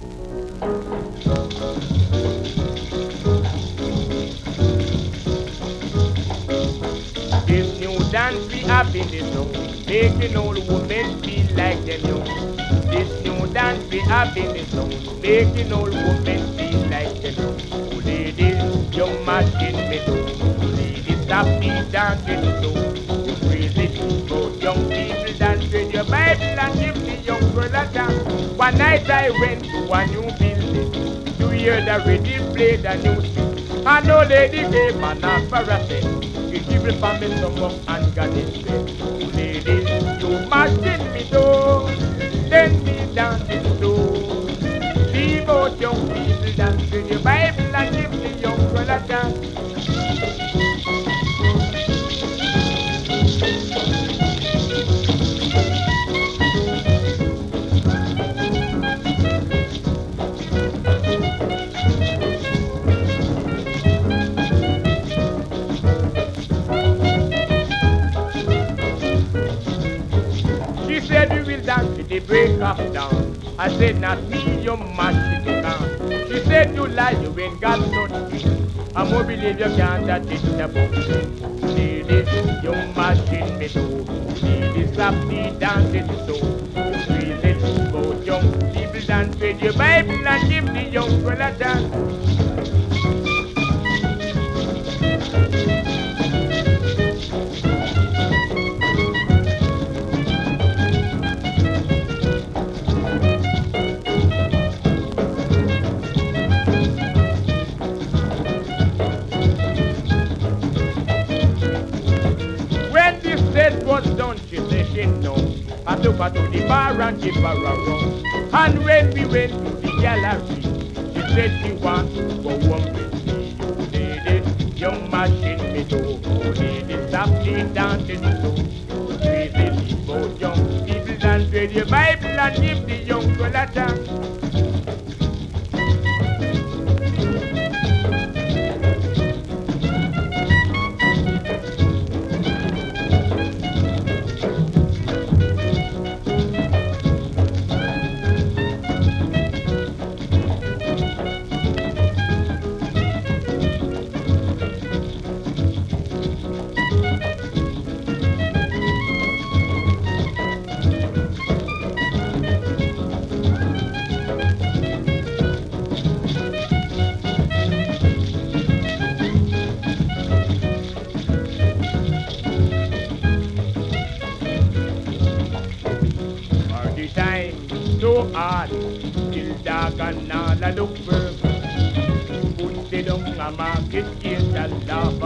This new dance we have in the song, making all women feel like them young. This new dance we have in the song, making all women feel like them young. Oh ladies, you machine me too. Ladies, stop the dancing so. You crazy people, young people dance with your Bible and give the young a chance. One night I went to a new building to hear the rhythm play the new thing. I know lady came and asked for a cent. You give it for me some up and got it the break of dawn. I said not me, you mash it down. She said you lie, you ain't got nothing. I won't believe you can't it in the book. Ladies, you mashing me too. Ladies, stop the dancing so. You crazy about young people dance with your Bible and give the young girl a dance. Was done, she said she know. I took her to the bar and give her a. And when we went to the gallery, she said she wants to go home with me. You lady, young machine me too. You lady, stop the dancing so. Crazy people, young people with your Bible and give the young girl a chance. So hard, till dark and all a look firm. Put the down a market gate and laugh